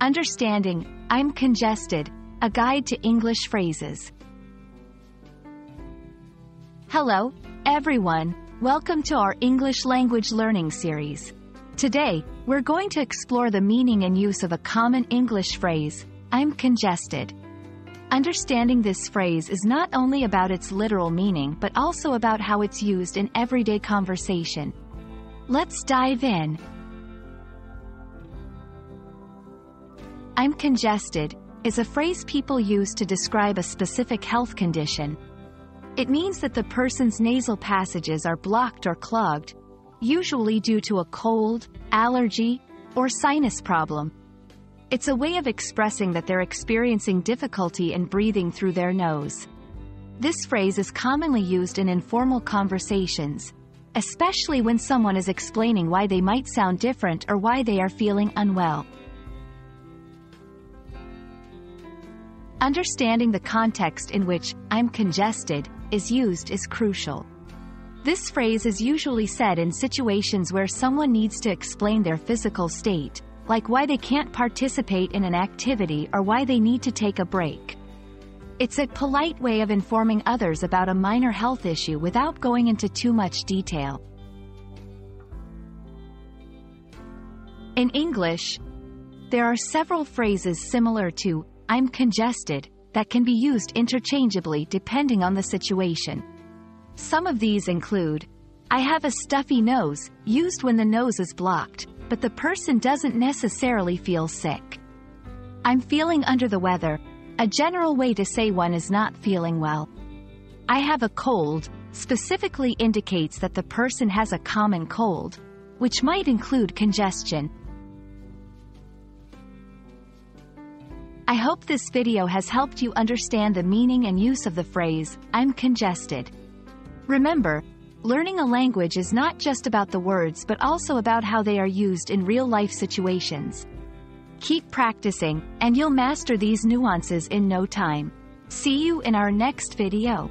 Understanding, I'm congested, a guide to English phrases. Hello, everyone. Welcome to our English language learning series. Today, we're going to explore the meaning and use of a common English phrase, I'm congested. Understanding this phrase is not only about its literal meaning but also about how it's used in everyday conversation. Let's dive in. I'm congested is a phrase people use to describe a specific health condition. It means that the person's nasal passages are blocked or clogged, usually due to a cold, allergy, or sinus problem. It's a way of expressing that they're experiencing difficulty in breathing through their nose. This phrase is commonly used in informal conversations, especially when someone is explaining why they might sound different or why they are feeling unwell. Understanding the context in which I'm congested is used is crucial. This phrase is usually said in situations where someone needs to explain their physical state, like why they can't participate in an activity or why they need to take a break. It's a polite way of informing others about a minor health issue without going into too much detail. In English, there are several phrases similar to I'm congested, that can be used interchangeably depending on the situation. Some of these include, I have a stuffy nose, used when the nose is blocked, but the person doesn't necessarily feel sick. I'm feeling under the weather, a general way to say one is not feeling well. I have a cold, specifically indicates that the person has a common cold, which might include congestion. I hope this video has helped you understand the meaning and use of the phrase, I'm congested. Remember, learning a language is not just about the words but also about how they are used in real-life situations. Keep practicing, and you'll master these nuances in no time. See you in our next video.